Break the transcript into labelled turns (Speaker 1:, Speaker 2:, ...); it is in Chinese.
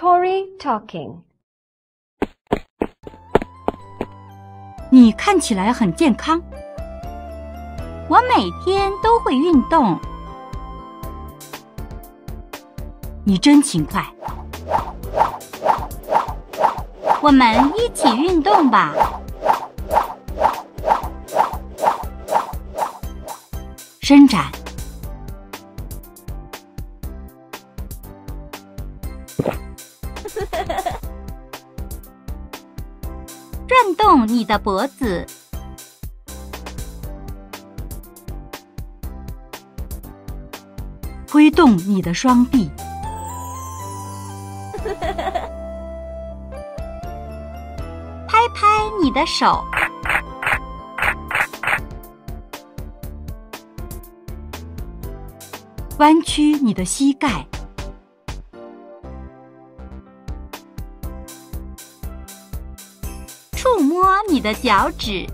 Speaker 1: Tory talking.
Speaker 2: 你看起来很健康。
Speaker 3: 我每天都会运动。
Speaker 2: 你真勤快。
Speaker 3: 我们一起运动吧。
Speaker 2: 伸展。
Speaker 3: 呵呵呵转动你的脖子，
Speaker 2: 挥动你的双臂，
Speaker 3: 拍拍你的手，
Speaker 2: 弯曲你的膝盖。
Speaker 3: 触摸你的脚趾。